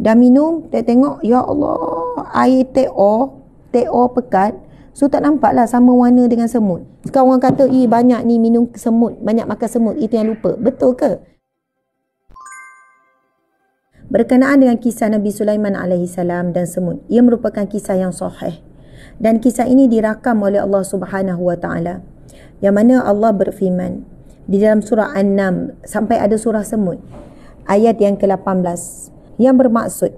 Dah minum, dia tengok, ya Allah, air TO, TO pekat. So tak nampak lah sama warna dengan semut. Sekarang orang kata, ih banyak ni minum semut, banyak makan semut. Itu yang lupa. Betul ke? Berkenaan dengan kisah Nabi Sulaiman salam dan semut, ia merupakan kisah yang sahih. Dan kisah ini dirakam oleh Allah Subhanahu wa taala. Yang mana Allah berfirman di dalam surah An-Nam sampai ada surah semut. Ayat yang ke-18 yang bermaksud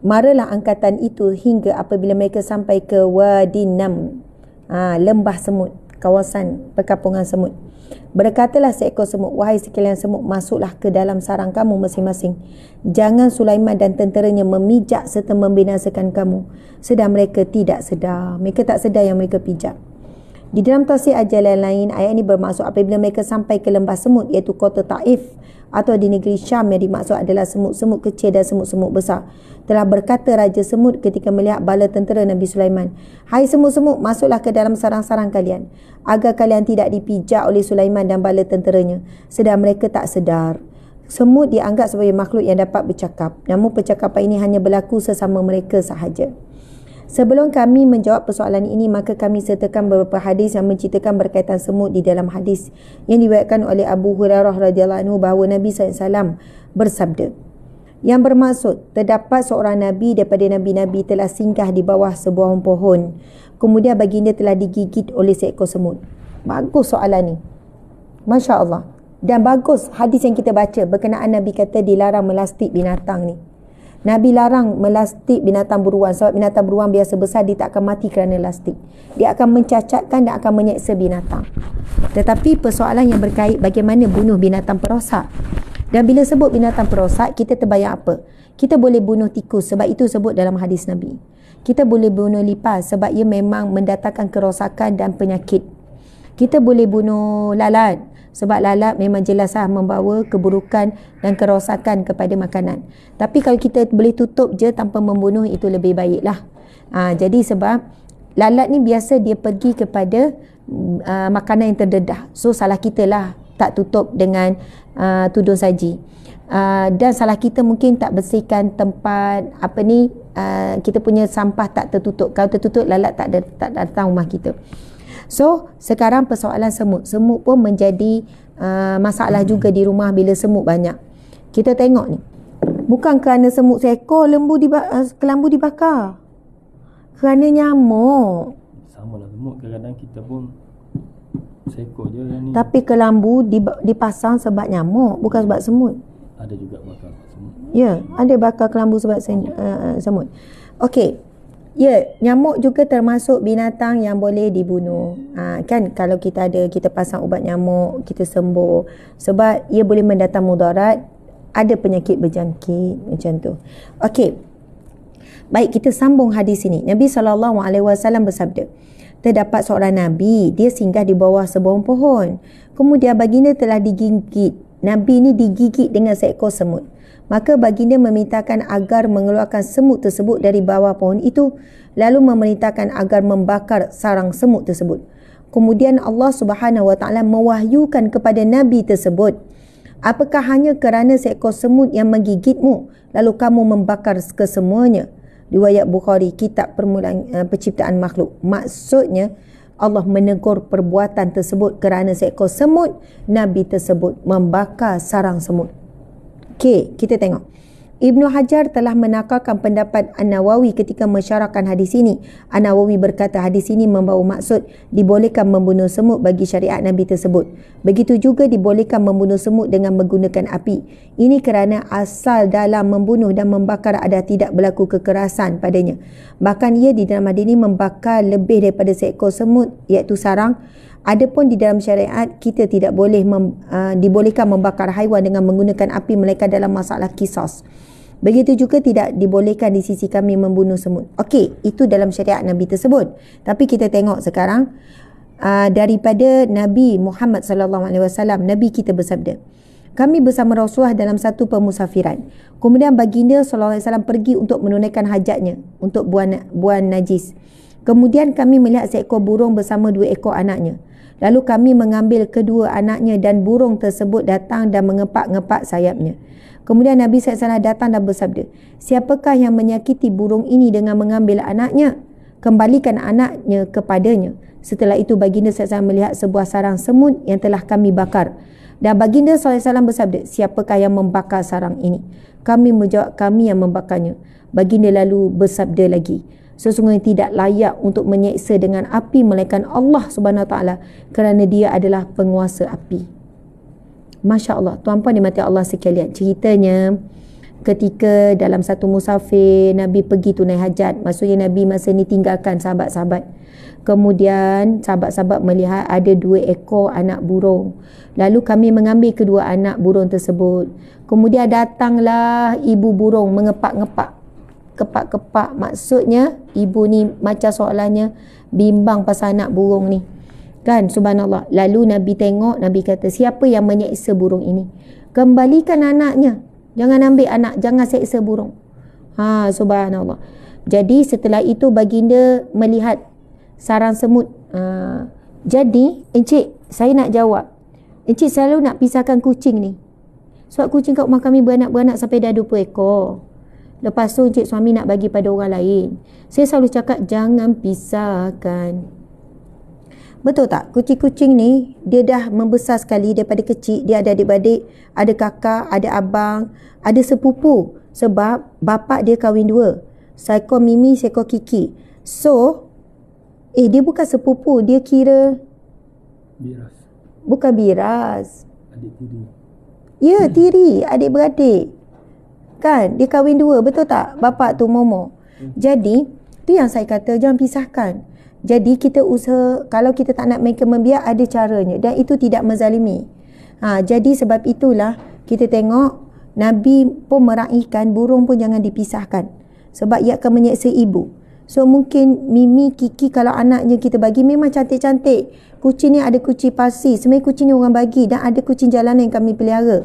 maralah angkatan itu hingga apabila mereka sampai ke Wadi Nam, ha, lembah semut, kawasan perkampungan semut. Berkatalah seekor semut, wahai sekalian semut, masuklah ke dalam sarang kamu masing-masing. Jangan Sulaiman dan tenteranya memijak serta membinasakan kamu. Sedang mereka tidak sedar. Mereka tak sedar yang mereka pijak. Di dalam tafsir ajalan lain, ayat ini bermaksud apabila mereka sampai ke lembah semut iaitu kota Taif atau di negeri Syam yang dimaksud adalah semut-semut kecil dan semut-semut besar. Telah berkata Raja Semut ketika melihat bala tentera Nabi Sulaiman, Hai semut-semut, masuklah ke dalam sarang-sarang kalian agar kalian tidak dipijak oleh Sulaiman dan bala tenteranya sedang mereka tak sedar. Semut dianggap sebagai makhluk yang dapat bercakap. Namun percakapan ini hanya berlaku sesama mereka sahaja. Sebelum kami menjawab persoalan ini, maka kami sertakan beberapa hadis yang menceritakan berkaitan semut di dalam hadis yang diriwayatkan oleh Abu Hurairah radhiyallahu anhu bahawa Nabi SAW bersabda. Yang bermaksud, terdapat seorang Nabi daripada Nabi-Nabi telah singgah di bawah sebuah pohon. Kemudian baginda telah digigit oleh seekor semut. Bagus soalan ni. Masya Allah. Dan bagus hadis yang kita baca berkenaan Nabi kata dilarang melastik binatang ni. Nabi larang melastik binatang buruan sebab binatang buruan biasa besar dia tak akan mati kerana lastik. Dia akan mencacatkan dan akan menyeksa binatang. Tetapi persoalan yang berkait bagaimana bunuh binatang perosak. Dan bila sebut binatang perosak, kita terbayang apa? Kita boleh bunuh tikus sebab itu sebut dalam hadis Nabi. Kita boleh bunuh lipas sebab ia memang mendatangkan kerosakan dan penyakit. Kita boleh bunuh lalat sebab lalat memang jelas lah membawa keburukan dan kerosakan kepada makanan. Tapi kalau kita boleh tutup je tanpa membunuh itu lebih baiklah. Ha, jadi sebab lalat ni biasa dia pergi kepada uh, makanan yang terdedah. So salah kita lah tak tutup dengan uh, tudung saji. Uh, dan salah kita mungkin tak bersihkan tempat apa ni uh, kita punya sampah tak tertutup. Kalau tertutup lalat tak ada tak datang rumah kita. So sekarang persoalan semut. Semut pun menjadi uh, masalah juga di rumah bila semut banyak. Kita tengok ni. Bukan kerana semut seekor lembu di uh, kelambu dibakar. Kerana nyamuk. Sama lah semut kadang-kadang kita pun seekor je yang ni. Tapi kelambu dipasang sebab nyamuk bukan sebab semut. Ada juga bakar semut. Ya, ada bakar kelambu sebab sen, uh, semut. Okey. Ya, nyamuk juga termasuk binatang yang boleh dibunuh. Ha, kan kalau kita ada, kita pasang ubat nyamuk, kita sembuh. Sebab ia boleh mendatang mudarat, ada penyakit berjangkit macam tu. Okey. Baik, kita sambung hadis ini. Nabi SAW bersabda, terdapat seorang Nabi, dia singgah di bawah sebuah pohon. Kemudian baginda telah digigit. Nabi ini digigit dengan seekor semut. Maka baginda memintakan agar mengeluarkan semut tersebut dari bawah pohon itu lalu memerintahkan agar membakar sarang semut tersebut. Kemudian Allah Subhanahu Wa Taala mewahyukan kepada nabi tersebut, apakah hanya kerana seekor semut yang menggigitmu lalu kamu membakar kesemuanya? Riwayat Bukhari kitab permulaan uh, penciptaan makhluk. Maksudnya Allah menegur perbuatan tersebut kerana seekor semut nabi tersebut membakar sarang semut. Okey, kita tengok. Ibnu Hajar telah menakalkan pendapat An-Nawawi ketika mensyarahkan hadis ini. An-Nawawi berkata hadis ini membawa maksud dibolehkan membunuh semut bagi syariat Nabi tersebut. Begitu juga dibolehkan membunuh semut dengan menggunakan api. Ini kerana asal dalam membunuh dan membakar ada tidak berlaku kekerasan padanya. Bahkan ia di dalam hadis ini membakar lebih daripada seekor semut iaitu sarang Adapun di dalam syariat kita tidak boleh mem, uh, dibolehkan membakar haiwan dengan menggunakan api melainkan dalam masalah kisos. Begitu juga tidak dibolehkan di sisi kami membunuh semut. Okey, itu dalam syariat Nabi tersebut. Tapi kita tengok sekarang uh, daripada Nabi Muhammad sallallahu alaihi wasallam, Nabi kita bersabda, kami bersama Rasulullah dalam satu pemusafiran. Kemudian baginda sallallahu alaihi wasallam pergi untuk menunaikan hajatnya untuk buan buan najis. Kemudian kami melihat seekor burung bersama dua ekor anaknya. Lalu kami mengambil kedua anaknya dan burung tersebut datang dan mengepak-ngepak sayapnya. Kemudian Nabi SAW datang dan bersabda, siapakah yang menyakiti burung ini dengan mengambil anaknya? Kembalikan anaknya kepadanya. Setelah itu baginda SAW melihat sebuah sarang semut yang telah kami bakar. Dan baginda SAW bersabda, siapakah yang membakar sarang ini? Kami menjawab, kami yang membakarnya. Baginda lalu bersabda lagi, sesungguhnya tidak layak untuk menyeksa dengan api melainkan Allah Subhanahu Wa Taala kerana dia adalah penguasa api. Masya Allah, tuan-puan dimati Allah sekalian. Ceritanya, ketika dalam satu musafir, Nabi pergi tunai hajat. Maksudnya Nabi masa ni tinggalkan sahabat-sahabat. Kemudian sahabat-sahabat melihat ada dua ekor anak burung. Lalu kami mengambil kedua anak burung tersebut. Kemudian datanglah ibu burung mengepak-ngepak. Kepak-kepak maksudnya ibu ni macam soalannya bimbang pasal anak burung ni. Kan subhanallah. Lalu Nabi tengok, Nabi kata, siapa yang menyeksa burung ini? Kembalikan anaknya. Jangan ambil anak, jangan seksa burung. Ha, subhanallah. Jadi setelah itu baginda melihat sarang semut. Ha, jadi, encik, saya nak jawab. Encik selalu nak pisahkan kucing ni. Sebab kucing kat rumah kami beranak-beranak sampai dah 20 ekor. Lepas tu encik suami nak bagi pada orang lain. Saya selalu cakap jangan pisahkan. Betul tak? Kucing-kucing ni dia dah membesar sekali daripada kecil. Dia ada adik-beradik, ada kakak, ada abang, ada sepupu. Sebab bapa dia kahwin dua. Seekor Mimi, seekor Kiki. So, eh dia bukan sepupu. Dia kira... Biras. Bukan biras. Adik tiri. Ya, tiri. Adik-beradik. Kan? Dia kahwin dua. Betul tak? Bapa tu Momo. Hmm. Jadi, tu yang saya kata jangan pisahkan. Jadi kita usaha kalau kita tak nak mereka membiak ada caranya dan itu tidak menzalimi. Ha, jadi sebab itulah kita tengok Nabi pun meraihkan burung pun jangan dipisahkan. Sebab ia akan menyeksa ibu. So mungkin Mimi, Kiki kalau anaknya kita bagi memang cantik-cantik. Kucing ni ada kucing pasi. Sebenarnya kucing ni orang bagi dan ada kucing jalanan yang kami pelihara.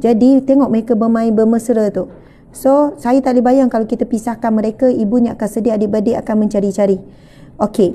Jadi tengok mereka bermain bermesra tu. So saya tak boleh bayang kalau kita pisahkan mereka, ibunya akan sedih, adik-adik akan mencari-cari. Okey.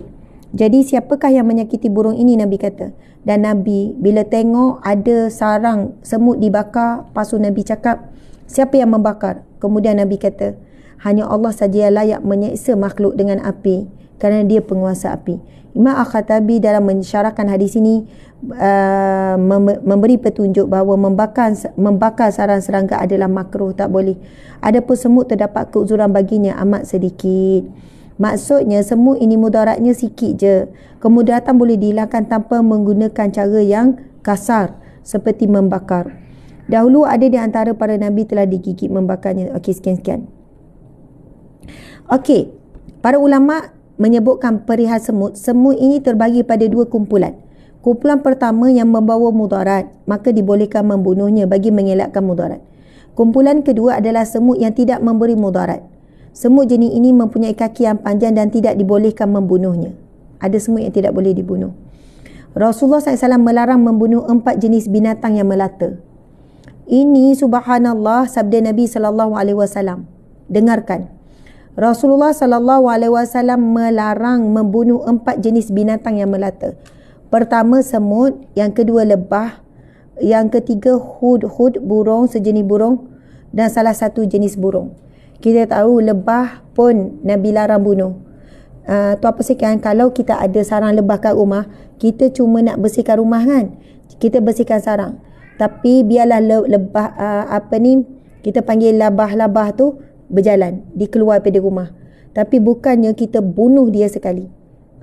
Jadi siapakah yang menyakiti burung ini Nabi kata. Dan Nabi bila tengok ada sarang semut dibakar, pasu Nabi cakap, siapa yang membakar? Kemudian Nabi kata, hanya Allah saja yang layak menyeksa makhluk dengan api kerana dia penguasa api. Imam Al-Khattabi dalam mensyarahkan hadis ini uh, memberi petunjuk bahawa membakar membakar sarang serangga adalah makruh tak boleh. Adapun semut terdapat keuzuran baginya amat sedikit. Maksudnya semua ini mudaratnya sikit je. Kemudaratan boleh dihilangkan tanpa menggunakan cara yang kasar seperti membakar. Dahulu ada di antara para nabi telah digigit membakarnya. Okey sekian-sekian. Okey. Para ulama menyebutkan perihal semut. Semut ini terbagi pada dua kumpulan. Kumpulan pertama yang membawa mudarat, maka dibolehkan membunuhnya bagi mengelakkan mudarat. Kumpulan kedua adalah semut yang tidak memberi mudarat. Semut jenis ini mempunyai kaki yang panjang dan tidak dibolehkan membunuhnya. Ada semut yang tidak boleh dibunuh. Rasulullah SAW melarang membunuh empat jenis binatang yang melata. Ini subhanallah sabda Nabi SAW. Dengarkan. Rasulullah SAW melarang membunuh empat jenis binatang yang melata. Pertama semut, yang kedua lebah, yang ketiga hud-hud burung sejenis burung dan salah satu jenis burung kita tahu lebah pun Nabi larang bunuh. Uh, tu apa sih kalau kita ada sarang lebah kat rumah, kita cuma nak bersihkan rumah kan. Kita bersihkan sarang. Tapi biarlah le- lebah uh, apa ni kita panggil labah-labah tu berjalan, dikeluar daripada rumah. Tapi bukannya kita bunuh dia sekali.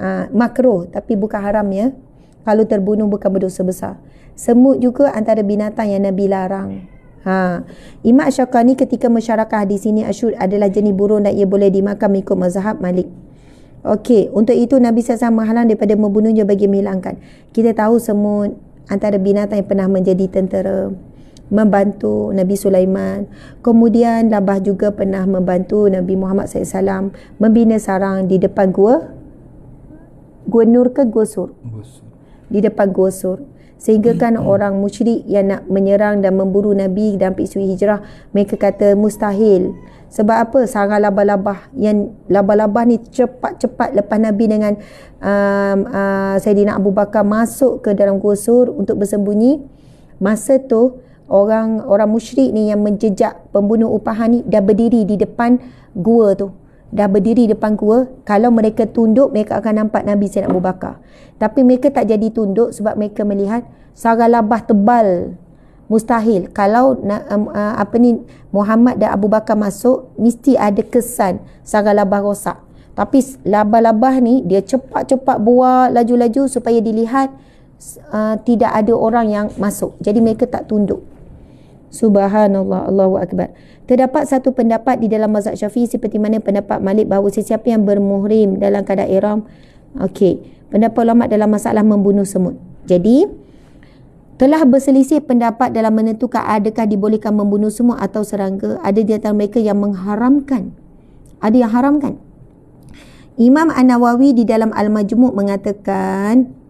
Uh, makruh tapi bukan haram ya. Kalau terbunuh bukan berdosa besar. Semut juga antara binatang yang Nabi larang. Ha. Imam Syakani ketika mensyarahkan hadis ini asyur adalah jenis burung dan ia boleh dimakan ikut mazhab Malik. Okey, untuk itu Nabi SAW menghalang daripada membunuhnya bagi menghilangkan. Kita tahu semua antara binatang yang pernah menjadi tentera membantu Nabi Sulaiman. Kemudian Labah juga pernah membantu Nabi Muhammad SAW membina sarang di depan gua. Gua Nur ke Gua Sur? Di depan Gua Sur. Sehingga kan hmm. orang musyrik yang nak menyerang dan memburu Nabi dan pergi hijrah, mereka kata mustahil. Sebab apa? Sarang labah-labah yang labah-labah ni cepat-cepat lepas Nabi dengan um, uh, Sayyidina Abu Bakar masuk ke dalam gua sur untuk bersembunyi. Masa tu orang orang musyrik ni yang menjejak pembunuh upahan ni dah berdiri di depan gua tu dah berdiri depan gua kalau mereka tunduk mereka akan nampak Nabi Sayyidina Abu Bakar. Tapi mereka tak jadi tunduk sebab mereka melihat sarang labah tebal. Mustahil. Kalau um, uh, apa ni Muhammad dan Abu Bakar masuk mesti ada kesan sarang labah rosak. Tapi labah-labah ni dia cepat-cepat buat laju-laju supaya dilihat uh, tidak ada orang yang masuk. Jadi mereka tak tunduk Subhanallah, Allahu Akbar. Terdapat satu pendapat di dalam mazhab syafi'i seperti mana pendapat Malik bahawa sesiapa yang bermuhrim dalam keadaan ihram. Okey. Pendapat ulama dalam masalah membunuh semut. Jadi, telah berselisih pendapat dalam menentukan adakah dibolehkan membunuh semut atau serangga. Ada di antara mereka yang mengharamkan. Ada yang haramkan. Imam An-Nawawi di dalam Al-Majmu' mengatakan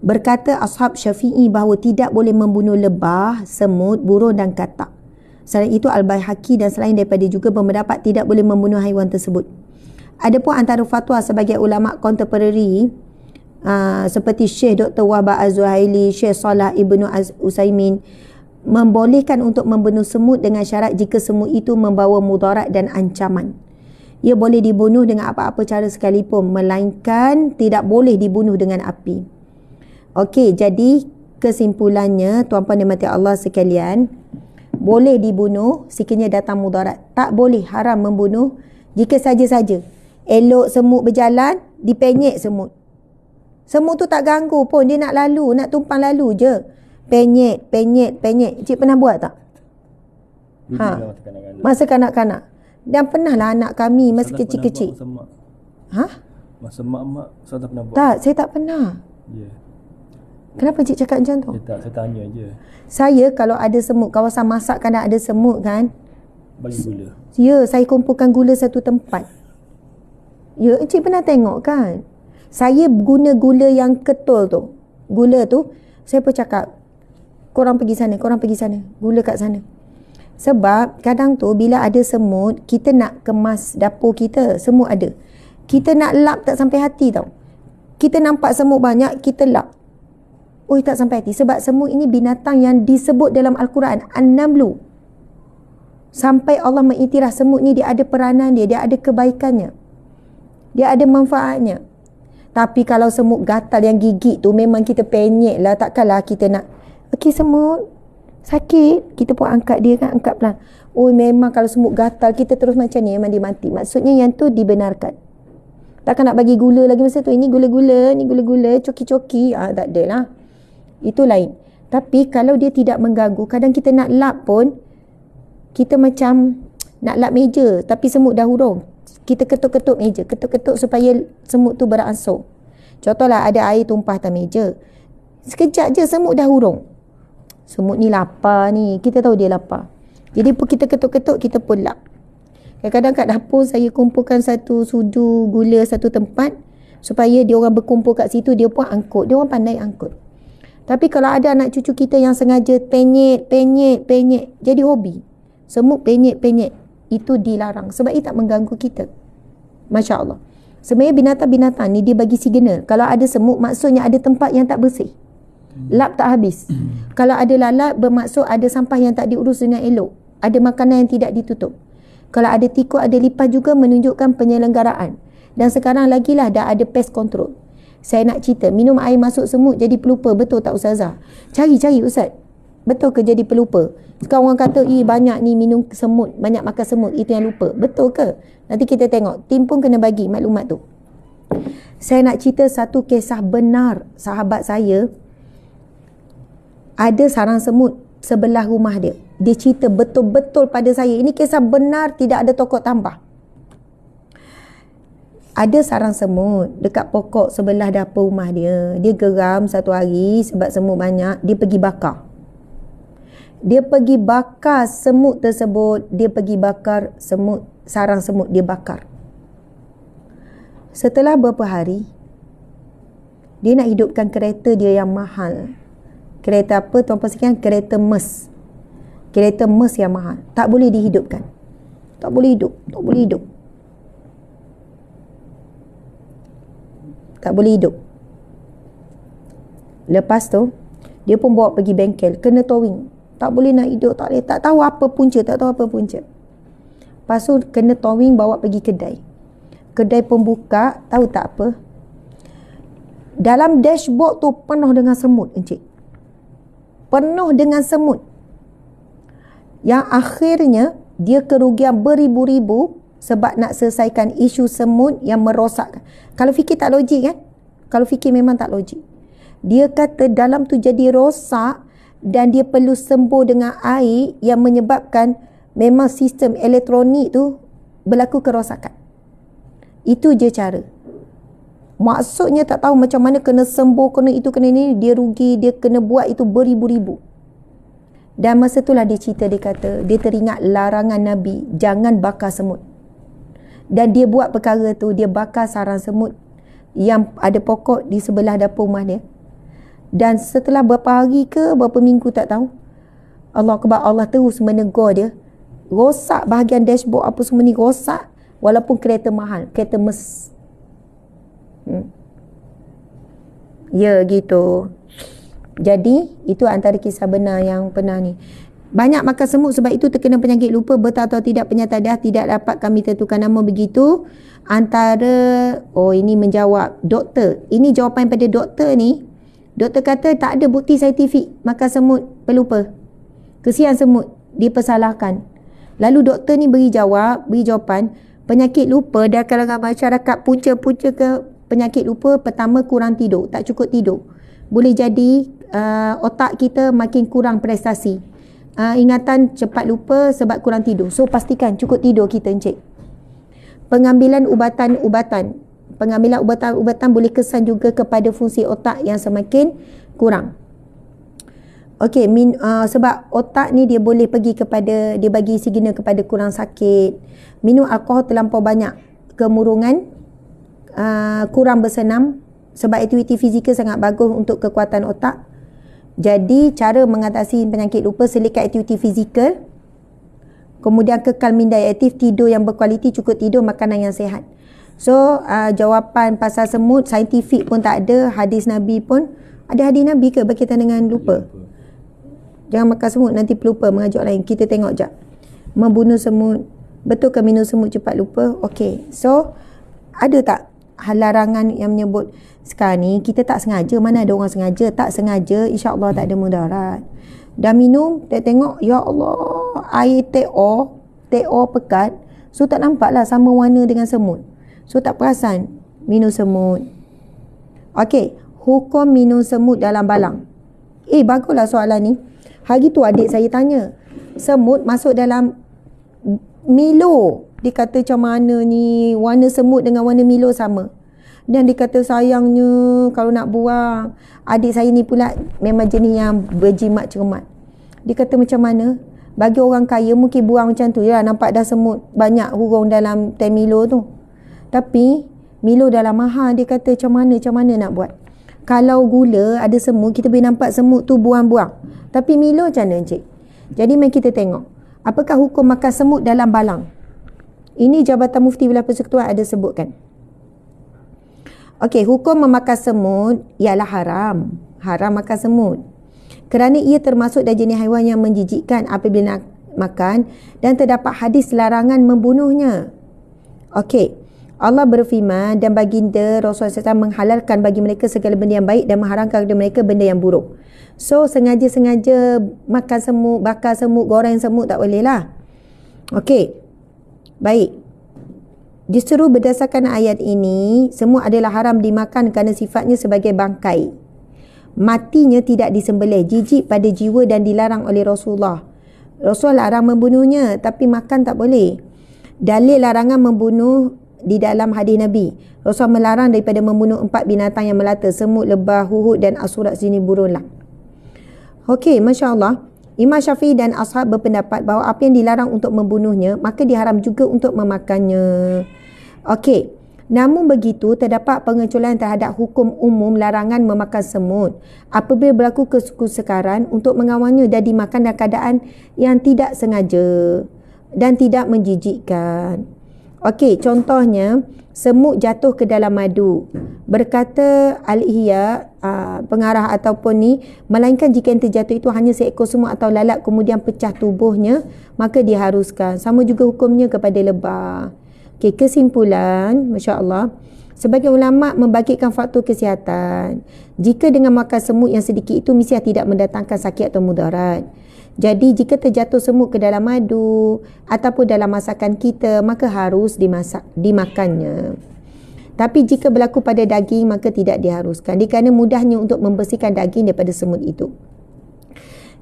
Berkata ashab syafi'i bahawa tidak boleh membunuh lebah, semut, burung dan katak. Selain itu Al-Bayhaqi dan selain daripada juga berpendapat tidak boleh membunuh haiwan tersebut. Adapun antara fatwa sebagai ulama kontemporari uh, seperti Syekh Dr. Wahbah Az-Zuhaili, Syekh Salah Ibnu Usaimin membolehkan untuk membunuh semut dengan syarat jika semut itu membawa mudarat dan ancaman. Ia boleh dibunuh dengan apa-apa cara sekalipun melainkan tidak boleh dibunuh dengan api. Okey, jadi kesimpulannya tuan-puan dan mati Allah sekalian, boleh dibunuh sekiranya datang mudarat. Tak boleh haram membunuh jika saja-saja. Elok semut berjalan, dipenyek semut. Semut tu tak ganggu pun, dia nak lalu, nak tumpang lalu je. Penyek, penyek, penyek. Cik pernah buat tak? Ha. Masa kanak-kanak. Dan pernahlah anak kami masa kecil-kecil. Ha? Masa mak-mak, saya tak pernah buat. Tak, saya tak pernah. Ya. Yeah. Kenapa cik cakap macam tu? Saya tak, saya tanya je. Saya kalau ada semut, kawasan masak kadang ada semut kan. Bagi gula. Ya, saya kumpulkan gula satu tempat. Ya, cik pernah tengok kan? Saya guna gula yang ketul tu. Gula tu, saya pun cakap, korang pergi sana, korang pergi sana. Gula kat sana. Sebab kadang tu bila ada semut, kita nak kemas dapur kita, semut ada. Kita nak lap tak sampai hati tau. Kita nampak semut banyak, kita lap. Oh tak sampai hati. Sebab semut ini binatang yang disebut dalam Al-Quran An-Namlu. Sampai Allah mengiktiraf semut ni dia ada peranan dia, dia ada kebaikannya. Dia ada manfaatnya. Tapi kalau semut gatal yang gigit tu memang kita penyek lah. Takkanlah kita nak Okey semut Sakit. Kita pun angkat dia kan Angkat pelan. Oh memang kalau semut gatal kita terus macam ni memang dia mati Maksudnya yang tu dibenarkan. Takkan nak bagi gula lagi masa tu Ini gula-gula Ini gula-gula Coki-coki. Ah, Tak ada lah itu lain. Tapi kalau dia tidak mengganggu, kadang kita nak lap pun, kita macam nak lap meja tapi semut dah hurung. Kita ketuk-ketuk meja, ketuk-ketuk supaya semut tu beransur. Contohlah ada air tumpah atas meja. Sekejap je semut dah hurung. Semut ni lapar ni, kita tahu dia lapar. Jadi pun kita ketuk-ketuk, kita pun lap. Kadang-kadang kat dapur saya kumpulkan satu sudu gula satu tempat supaya dia orang berkumpul kat situ, dia pun angkut. Dia orang pandai angkut. Tapi kalau ada anak cucu kita yang sengaja penyek, penyek, penyek. Jadi hobi. Semut penyek, penyek. Itu dilarang. Sebab ia tak mengganggu kita. Masya Allah. Sebenarnya binatang-binatang ni dia bagi signal. Kalau ada semut maksudnya ada tempat yang tak bersih. Lap tak habis. Kalau ada lalat bermaksud ada sampah yang tak diurus dengan elok. Ada makanan yang tidak ditutup. Kalau ada tikus, ada lipas juga menunjukkan penyelenggaraan. Dan sekarang lagi lah dah ada pest control. Saya nak cerita, minum air masuk semut jadi pelupa. Betul tak Ustazah? Cari-cari Ustaz. Betul ke jadi pelupa? Sekarang orang kata, ih banyak ni minum semut, banyak makan semut. Itu yang lupa. Betul ke? Nanti kita tengok. Tim pun kena bagi maklumat tu. Saya nak cerita satu kisah benar sahabat saya. Ada sarang semut sebelah rumah dia. Dia cerita betul-betul pada saya. Ini kisah benar, tidak ada tokok tambah ada sarang semut dekat pokok sebelah dapur rumah dia. Dia geram satu hari sebab semut banyak, dia pergi bakar. Dia pergi bakar semut tersebut, dia pergi bakar semut, sarang semut dia bakar. Setelah beberapa hari, dia nak hidupkan kereta dia yang mahal. Kereta apa sekalian? Kereta mes. Kereta mes yang mahal. Tak boleh dihidupkan. Tak boleh hidup. Tak boleh hidup. Tak boleh hidup. Lepas tu, dia pun bawa pergi bengkel, kena towing. Tak boleh nak hidup, tak boleh. Tak tahu apa punca, tak tahu apa punca. Lepas tu kena towing bawa pergi kedai. Kedai pembuka, tahu tak apa? Dalam dashboard tu penuh dengan semut, encik. Penuh dengan semut. Yang akhirnya, dia kerugian beribu-ribu sebab nak selesaikan isu semut yang merosakkan. Kalau fikir tak logik kan? Kalau fikir memang tak logik. Dia kata dalam tu jadi rosak dan dia perlu sembuh dengan air yang menyebabkan memang sistem elektronik tu berlaku kerosakan. Itu je cara. Maksudnya tak tahu macam mana kena sembuh, kena itu, kena ini. Dia rugi, dia kena buat itu beribu-ribu. Dan masa itulah dia cerita, dia kata, dia teringat larangan Nabi, jangan bakar semut. Dan dia buat perkara tu, dia bakar sarang semut yang ada pokok di sebelah dapur rumah dia. Dan setelah berapa hari ke berapa minggu tak tahu. Allah kebal Allah terus menegur dia. Rosak bahagian dashboard apa semua ni rosak. Walaupun kereta mahal. Kereta mes. Hmm. Ya gitu. Jadi itu antara kisah benar yang pernah ni. Banyak makan semut sebab itu terkena penyakit lupa betul atau tidak penyatadah tidak dapat kami tentukan nama begitu antara oh ini menjawab doktor ini jawapan pada doktor ni Doktor kata tak ada bukti saintifik makan semut pelupa. Kesian semut dipersalahkan. Lalu doktor ni beri jawab, beri jawapan, penyakit lupa dan kalangan masyarakat punca-punca ke penyakit lupa pertama kurang tidur, tak cukup tidur. Boleh jadi uh, otak kita makin kurang prestasi. Uh, ingatan cepat lupa sebab kurang tidur. So pastikan cukup tidur kita encik. Pengambilan ubatan-ubatan pengambilan ubatan-ubatan boleh kesan juga kepada fungsi otak yang semakin kurang. Okey, min, uh, sebab otak ni dia boleh pergi kepada dia bagi signal kepada kurang sakit. Minum alkohol terlampau banyak, kemurungan, uh, kurang bersenam sebab aktiviti fizikal sangat bagus untuk kekuatan otak. Jadi cara mengatasi penyakit lupa selikat aktiviti fizikal. Kemudian kekal minda aktif, tidur yang berkualiti, cukup tidur, makanan yang sihat. So uh, jawapan pasal semut saintifik pun tak ada, hadis Nabi pun ada hadis Nabi ke berkaitan dengan lupa? Jangan makan semut nanti pelupa mengajuk lain. Kita tengok jap. Membunuh semut. Betul ke minum semut cepat lupa? Okey. So ada tak larangan yang menyebut sekarang ni kita tak sengaja mana ada orang sengaja tak sengaja insya-Allah tak ada mudarat. Dah minum dia tengok ya Allah air TO TO pekat so tak nampaklah sama warna dengan semut. So tak perasan minum semut. Okey, hukum minum semut dalam balang. Eh, baguslah soalan ni. Hari tu adik saya tanya. Semut masuk dalam Milo. Dia kata macam mana ni warna semut dengan warna Milo sama. Dan dia kata sayangnya kalau nak buang. Adik saya ni pula memang jenis yang berjimat cermat. Dia kata macam mana? Bagi orang kaya mungkin buang macam tu. Ya nampak dah semut banyak hurung dalam teh Milo tu. Tapi Milo dalam mahal dia kata macam mana macam mana nak buat. Kalau gula ada semut kita boleh nampak semut tu buang-buang. Tapi Milo macam mana encik? Jadi mari kita tengok. Apakah hukum makan semut dalam balang? Ini Jabatan Mufti Wilayah Persekutuan ada sebutkan. Okey, hukum memakan semut ialah haram. Haram makan semut. Kerana ia termasuk dari jenis haiwan yang menjijikkan apabila nak makan dan terdapat hadis larangan membunuhnya. Okey. Allah berfirman dan baginda Rasulullah SAW menghalalkan bagi mereka segala benda yang baik dan mengharamkan kepada mereka benda yang buruk. So sengaja-sengaja makan semut, bakar semut, goreng semut tak boleh lah. Okey. Baik. Justru berdasarkan ayat ini, semua adalah haram dimakan kerana sifatnya sebagai bangkai. Matinya tidak disembelih, jijik pada jiwa dan dilarang oleh Rasulullah. Rasulullah larang membunuhnya tapi makan tak boleh. Dalil larangan membunuh di dalam hadis Nabi. Rasul melarang daripada membunuh empat binatang yang melata, semut, lebah, huhud dan asurat sini burung lah. Okey, Masya Allah. Imam Syafi'i dan ashab berpendapat bahawa apa yang dilarang untuk membunuhnya, maka diharam juga untuk memakannya. Okey. Namun begitu, terdapat pengecualian terhadap hukum umum larangan memakan semut apabila berlaku kesekaran untuk mengawalnya dan dimakan dalam keadaan yang tidak sengaja dan tidak menjijikkan. Okey, contohnya semut jatuh ke dalam madu. Berkata Al-Ihya, uh, pengarah ataupun ni, melainkan jika yang terjatuh itu hanya seekor semut atau lalat kemudian pecah tubuhnya, maka diharuskan. Sama juga hukumnya kepada lebah. Okey, kesimpulan, Masya Allah. Sebagai ulama membagikan faktor kesihatan. Jika dengan makan semut yang sedikit itu mesti tidak mendatangkan sakit atau mudarat. Jadi jika terjatuh semut ke dalam madu ataupun dalam masakan kita maka harus dimasak dimakannya. Tapi jika berlaku pada daging maka tidak diharuskan kerana mudahnya untuk membersihkan daging daripada semut itu.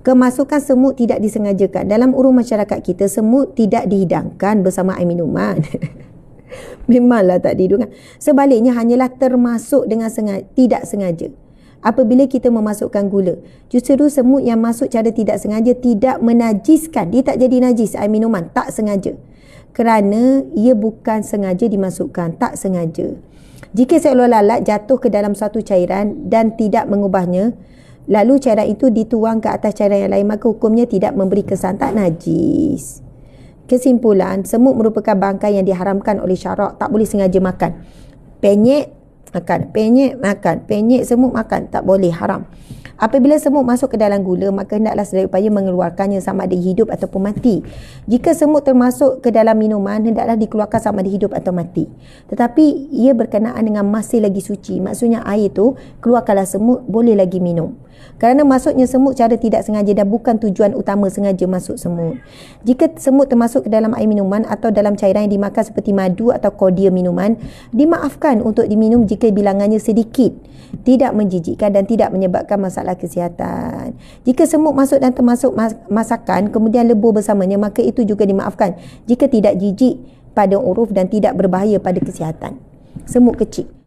Kemasukan semut tidak disengajakan. Dalam urus masyarakat kita semut tidak dihidangkan bersama air minuman. Memanglah tak dihidangkan. Sebaliknya hanyalah termasuk dengan sengaja, tidak sengaja apabila kita memasukkan gula. Justru semut yang masuk cara tidak sengaja tidak menajiskan. Dia tak jadi najis air minuman. Tak sengaja. Kerana ia bukan sengaja dimasukkan. Tak sengaja. Jika seolah lalat jatuh ke dalam satu cairan dan tidak mengubahnya, lalu cairan itu dituang ke atas cairan yang lain, maka hukumnya tidak memberi kesan tak najis. Kesimpulan, semut merupakan bangkai yang diharamkan oleh syarak. Tak boleh sengaja makan. Penyek makan. Penyek makan. Penyek semut makan. Tak boleh. Haram. Apabila semut masuk ke dalam gula, maka hendaklah sedaya upaya mengeluarkannya sama ada hidup ataupun mati. Jika semut termasuk ke dalam minuman, hendaklah dikeluarkan sama ada hidup atau mati. Tetapi ia berkenaan dengan masih lagi suci. Maksudnya air itu, keluarkanlah semut, boleh lagi minum. Kerana masuknya semut cara tidak sengaja dan bukan tujuan utama sengaja masuk semut. Jika semut termasuk ke dalam air minuman atau dalam cairan yang dimakan seperti madu atau kodia minuman, dimaafkan untuk diminum jika bilangannya sedikit, tidak menjijikkan dan tidak menyebabkan masalah kesihatan. Jika semut masuk dan termasuk masakan kemudian lebur bersamanya, maka itu juga dimaafkan jika tidak jijik pada uruf dan tidak berbahaya pada kesihatan. Semut kecil.